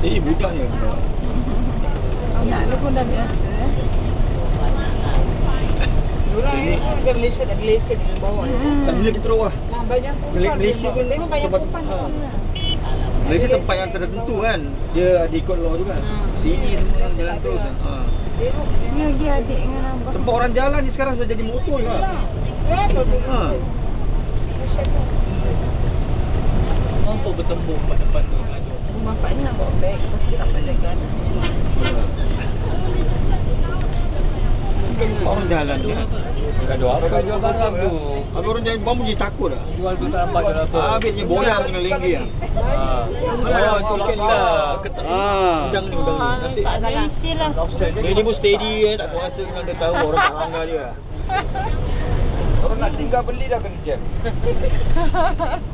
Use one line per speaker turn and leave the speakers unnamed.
Eh, budaknya.
Anak lu pun dah biasa eh.
Orang ni pun ke Malaysia dah Malaysia di bawah ni.
Tak boleh kita lah.
Nah, banyak pun
Malaysia, Malaysia pun
memang banyak
ha.
pun lah.
Malaysia tempat yang tertentu kan. Dia ada ikut law juga.
Hmm.
Sini semua jalan terus. kan. Ha.
Ni lagi adik dengan abang.
Tempat orang jalan ni sekarang sudah jadi motor lah.
Ya.
Ha.
Mampu bertembung pada depan tu
Bapak ni nak bawa beg. Pasti tak pada kan.
Orang jalan je.
Gaduh apa kau jual barang tu?
Habis orang jalan bambu jadi takut lah.
Jual tu tak nampak ke apa?
Habisnya boyang dengan linggi lah.
Ha. Oh, tu kan lah. Ketat.
Ah.
Udang ni udang ni. Nanti
Tak salah. lah.
dia ni pun steady eh, tak kuasa dengan dia tahu orang tak langgar dia.
Orang nak tinggal beli dah kena jam.